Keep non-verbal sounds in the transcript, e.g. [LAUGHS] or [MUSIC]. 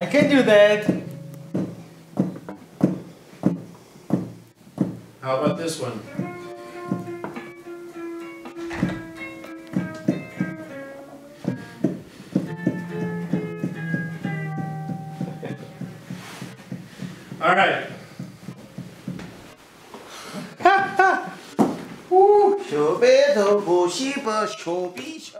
I can do that. How about this one? All right. [LAUGHS] 小白头不洗不小比小。